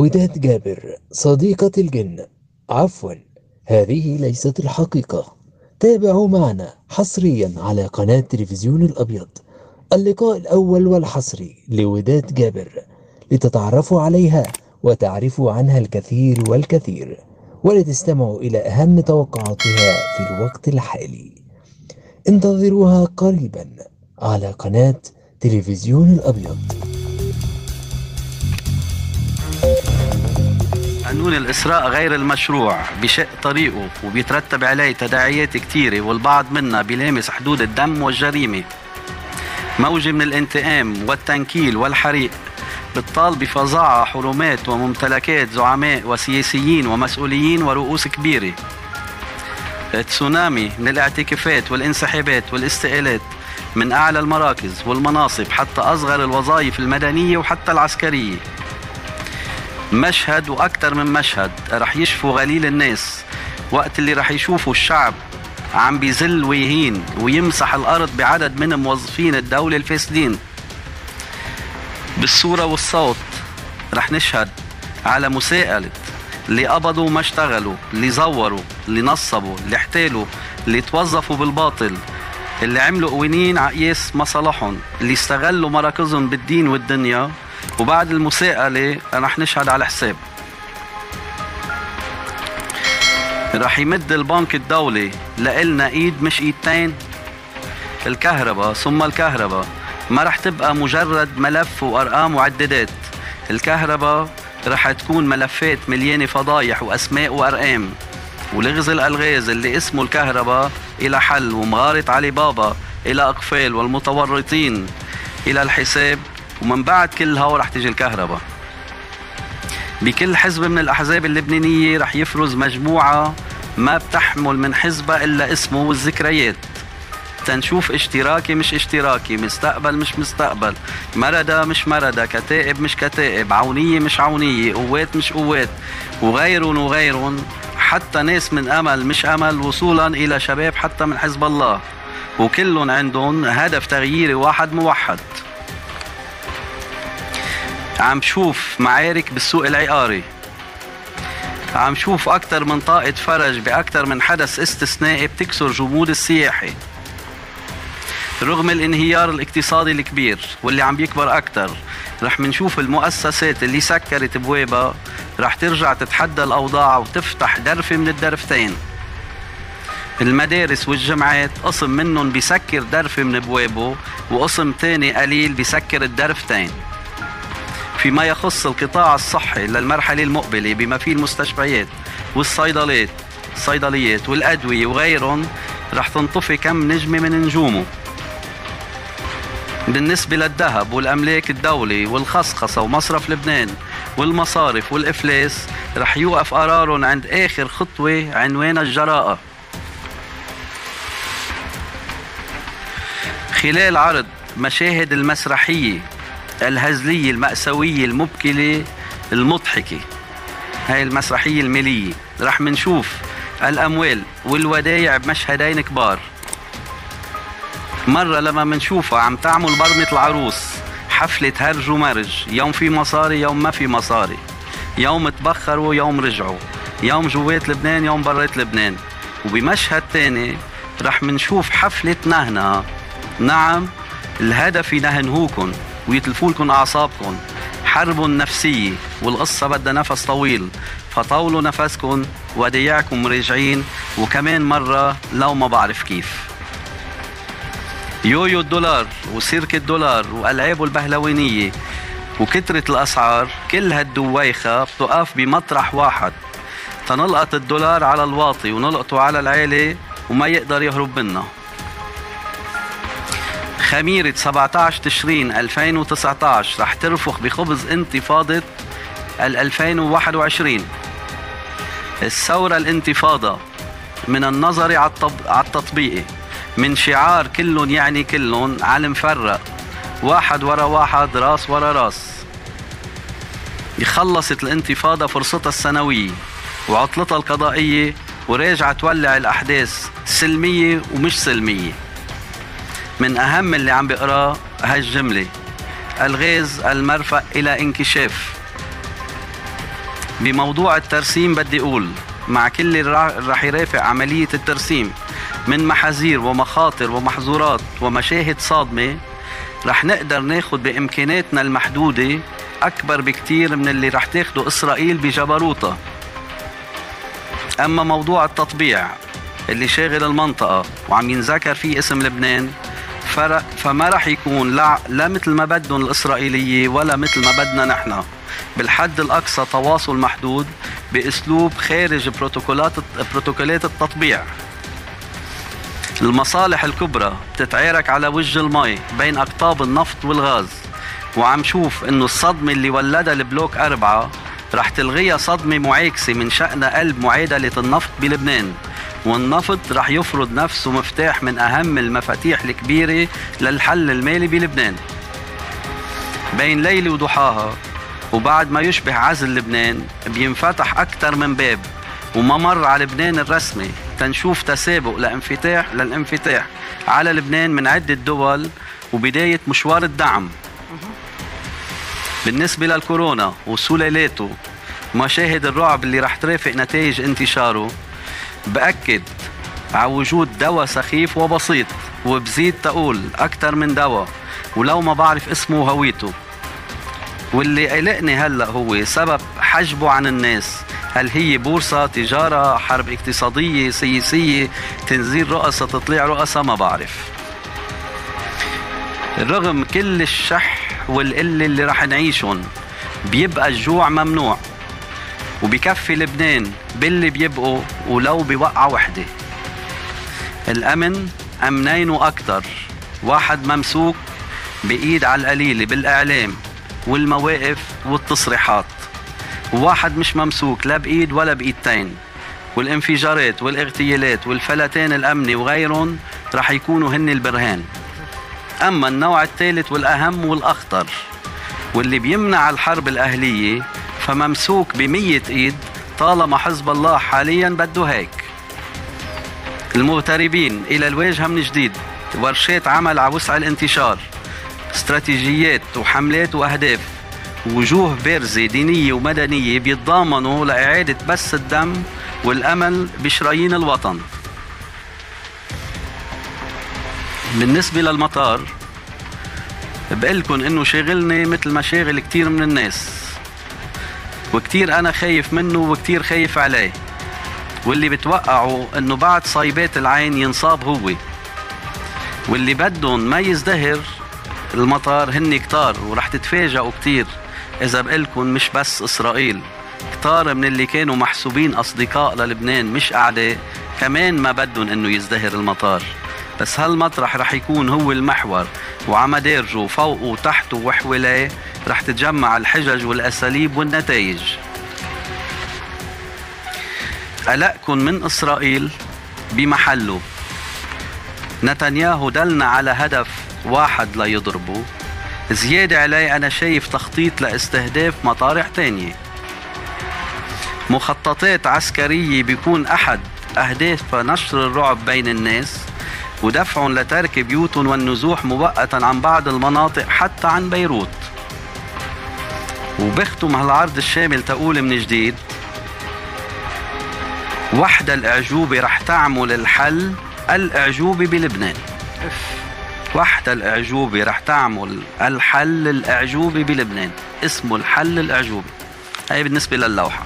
وداد جابر صديقة الجن. عفوا هذه ليست الحقيقة. تابعوا معنا حصريا على قناة تلفزيون الأبيض. اللقاء الأول والحصري لوداد جابر. لتتعرفوا عليها وتعرفوا عنها الكثير والكثير ولتستمعوا إلى أهم توقعاتها في الوقت الحالي. انتظروها قريبا على قناة تلفزيون الأبيض. قانون الإسراء غير المشروع بشق طريقه وبيترتب عليه تداعيات كثيرة والبعض منها بيلامس حدود الدم والجريمة. موجة من الانتقام والتنكيل والحريق بتطال بفظاعة حرمات وممتلكات زعماء وسياسيين ومسؤولين ورؤوس كبيرة. تسونامي من الاعتكافات والانسحابات والاستقالات من أعلى المراكز والمناصب حتى أصغر الوظائف المدنية وحتى العسكرية. مشهد وأكثر من مشهد. رح يشفوا غليل الناس. وقت اللي رح يشوفوا الشعب عم بيزل ويهين ويمسح الأرض بعدد من موظفين الدولة الفاسدين. بالصورة والصوت رح نشهد على مساءلة اللي قبضوا ما اشتغلوا اللي زوروا اللي نصبوا اللي احتالوا اللي توظفوا بالباطل اللي عملوا قوانين عقياس مصالحهم اللي استغلوا مراكزهم بالدين والدنيا. وبعد المساءلة رح نشهد على حساب رح يمد البنك الدولي لإلنا إيد مش إيدتين. الكهرباء ثم الكهرباء. ما رح تبقى مجرد ملف وأرقام وعدادات. الكهرباء رح تكون ملفات مليانة فضايح وأسماء وأرقام. ولغز الألغاز اللي اسمه الكهرباء إلى حل ومغارة علي بابا إلى أقفال والمتورطين إلى الحساب. ومن بعد كل هوا رح تيجي الكهرباء. بكل حزب من الأحزاب اللبنانية رح يفرز مجموعة ما بتحمل من حزبها إلا اسمه والذكريات تنشوف اشتراكي مش اشتراكي مستقبل مش مستقبل مردة مش مردة كتائب مش كتائب عونية مش عونية قوات مش قوات وغيرهم وغيرهم حتى ناس من أمل مش أمل وصولا إلى شباب حتى من حزب الله. وكلهم عندهم هدف تغييري واحد موحد. عم شوف معارك بالسوق العقاري. عم شوف أكثر من طاقة فرج بأكثر من حدث استثنائي بتكسر جمود السياحي رغم الانهيار الاقتصادي الكبير واللي عم بيكبر أكثر رح منشوف المؤسسات اللي سكرت بوابها رح ترجع تتحدى الأوضاع وتفتح درفة من الدرفتين. المدارس والجامعات قسم منهم بيسكر درفة من بوابه وقسم تاني قليل بيسكر الدرفتين. فيما يخص القطاع الصحي للمرحلة المقبلة بما فيه المستشفيات والصيدلات الصيدليات والأدوية وغيرهم رح تنطفي كم نجمة من نجومه. بالنسبة للذهب والأملاك الدولي والخصخصة ومصرف لبنان والمصارف والإفلاس رح يوقف قرارهم عند آخر خطوة عنوان الجراءة. خلال عرض مشاهد المسرحية الهزلية المأساوية المبكلة المضحكة هاي المسرحية المالية رح منشوف الأموال والودايع بمشهدين كبار. مرة لما منشوفها عم تعمل برمة العروس حفلة هرج ومرج. يوم في مصاري يوم ما في مصاري. يوم تبخروا يوم رجعوا. يوم جوات لبنان يوم برات لبنان. وبمشهد تاني رح منشوف حفلة نهنة نعم الهدف ينهنهوكن ويتلفوا لكم أعصابكم. حرب نفسيه والقصة بدها نفس طويل. فطولوا نفسكم وديعكم راجعين. وكمان مرة لو ما بعرف كيف. يويو الدولار وسيرك الدولار وألعابه البهلوانيه وكترة الأسعار كل هالدويخة بتقف بمطرح واحد. تنلقط الدولار على الواطي ونلقطه على العالي وما يقدر يهرب منا خميرة 17 تشرين 2019 رح ترفخ بخبز انتفاضة ال 2021 الثورة الانتفاضة من النظر على التطبيقي من شعار كلن يعني كلن على مفرق واحد ورا واحد راس ورا راس. خلصت الانتفاضة فرصتها السنوية. وعطلتها القضائية وراجعة تولع الأحداث سلمية ومش سلمية. من أهم اللي عم بقراه هالجملة الغاز المرفق إلى انكشاف. بموضوع الترسيم بدي أقول مع كل اللي راح يرافق عملية الترسيم من محاذير ومخاطر ومحظورات ومشاهد صادمة رح نقدر ناخد بإمكاناتنا المحدودة أكبر بكتير من اللي رح تاخده إسرائيل بجبروتها. أما موضوع التطبيع اللي شاغل المنطقة وعم ينذكر فيه اسم لبنان فما رح يكون لا, لا مثل ما بدهم الإسرائيلية ولا مثل ما بدنا نحن. بالحد الأقصى تواصل محدود بأسلوب خارج بروتوكولات بروتوكولات التطبيع. المصالح الكبرى بتتعارك على وجه المي بين أقطاب النفط والغاز. وعم شوف إنه الصدمة اللي ولدها البلوك أربعة رح تلغيها صدمة معاكسة من شأن قلب معادلة النفط بلبنان. والنفط رح يفرض نفسه مفتاح من أهم المفاتيح الكبيرة للحل المالي بلبنان. بين ليلة وضحاها وبعد ما يشبه عزل لبنان بينفتح أكثر من باب وممر على لبنان الرسمي. تنشوف تسابق لانفتاح للانفتاح على لبنان من عدة دول وبداية مشوار الدعم. بالنسبة للكورونا وسلالاته مشاهد الرعب اللي رح ترافق نتائج انتشاره بأكد على وجود دواء سخيف وبسيط وبزيد تقول أكثر من دواء ولو ما بعرف اسمه وهويته واللي قلقني هلأ هو سبب حجبه عن الناس. هل هي بورصة تجارة حرب اقتصادية سياسية تنزيل رؤساء تطليع رؤساء ما بعرف. رغم كل الشح والقلة اللي رح نعيشهم بيبقى الجوع ممنوع. وبكفي لبنان باللي بيبقوا ولو بوقعة وحدة. الأمن أمنين وأكتر واحد ممسوك بإيد على القليلة بالإعلام والمواقف والتصريحات. وواحد مش ممسوك لا بإيد ولا بإيدتين. والانفجارات والاغتيالات والفلتان الأمني وغيرهم رح يكونوا هن البرهان. أما النوع الثالث والأهم والأخطر واللي بيمنع الحرب الأهلية فممسوك بمية إيد طالما حزب الله حاليا بده هيك. المغتربين إلى الواجهة من جديد ورشات عمل على وسع الانتشار استراتيجيات وحملات وأهداف وجوه بارزة دينية ومدنية بيتضامنوا لإعادة بث الدم والأمل بشرايين الوطن. بالنسبة للمطار بقلكن إنه شاغلني مثل ما شاغل كتير من الناس. وكتير أنا خايف منه وكتير خايف عليه. واللي بتوقعوا إنه بعد صيبات العين ينصاب هو. واللي بدهم ما يزدهر المطار هن كتار ورح تتفاجئوا كتير إذا بقلكن مش بس إسرائيل. كتار من اللي كانوا محسوبين أصدقاء للبنان مش أعداء كمان ما بدهم إنه يزدهر المطار. بس هالمطرح رح يكون هو المحور وعمدارجه فوقه وتحته وحواليه رح تتجمع الحجج والأساليب والنتائج. قلقكم من إسرائيل؟ بمحله. نتنياهو دلنا على هدف واحد ليضربه زيادة عليه أنا شايف تخطيط لاستهداف مطارح تانية. مخططات عسكرية بيكون أحد أهداف نشر الرعب بين الناس. ودفع لترك بيوتهم والنزوح مؤقتا عن بعض المناطق حتى عن بيروت. وبختم هالعرض الشامل تقول من جديد وحدة الإعجوبة رح تعمل الحل الإعجوبة بلبنان. وحدة الإعجوبة رح تعمل الحل الإعجوبة بلبنان. اسمه الحل الإعجوبي هاي بالنسبة للوحة.